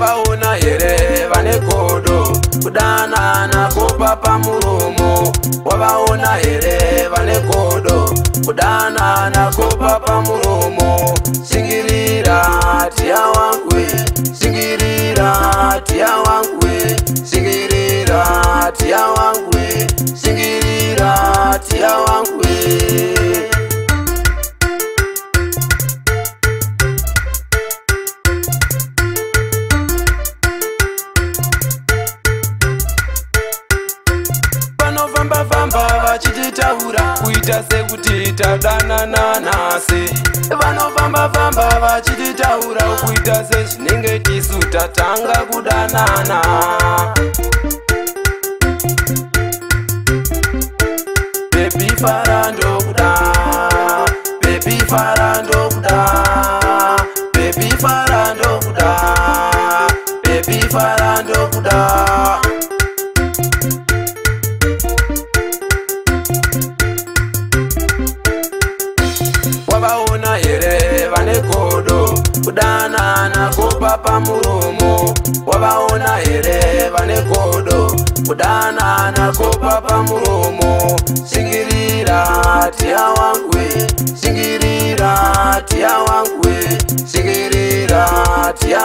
vaona here vane godo kudanana kopa pamuromo wavaona here vane godo kudana nako papa muromo singirira vachifamba famba vachititaura kuita sekuti tadanana nhasi vanofamba famba vachititaura kuita sezvinenge tisu tatanga kudanana bebifara ndokuda bebifara ndokuda kudana nakopa pamurumo wavaona here vane godo kudana nakopa pamurumo singirira tiya wangwe singirira tiya wangwe singirira tiya